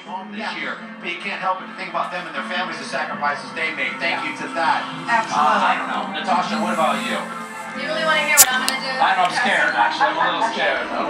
came home this year, but you can't help but to think about them and their families, the sacrifices they made. Thank you to that. Absolutely. Uh, I don't know. Natasha, what about you? You really want to hear what I'm going to do? I don't know I'm scared, actually. I'm a little scared.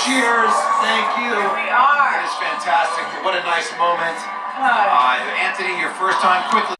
Cheers. Thank you. Here we are. That is fantastic. What a nice moment. Uh, Uh, Anthony, your first time quickly.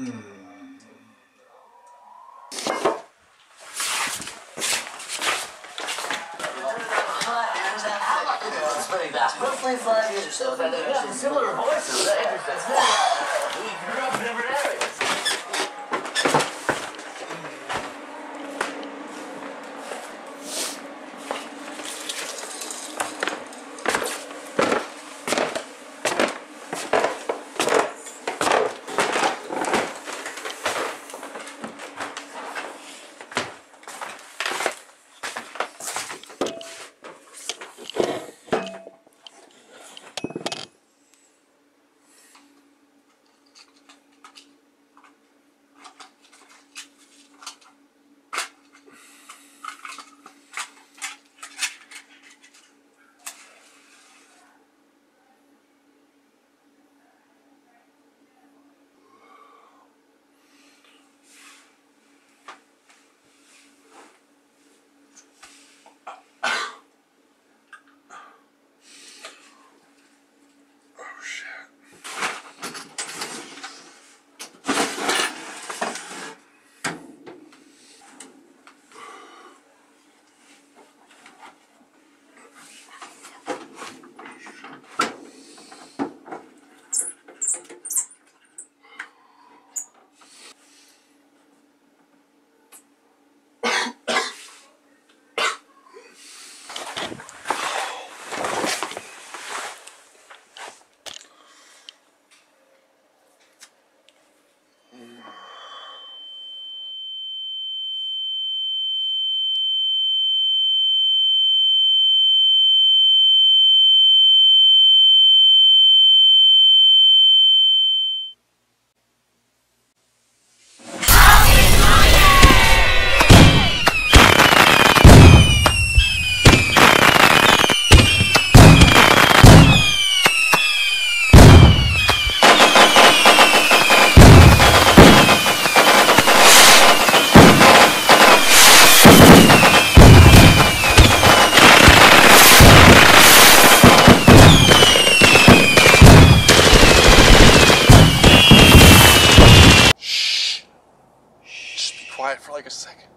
Mm. Roughly five years or so. But they got similar voices. That's interesting. We grew up in for like a second.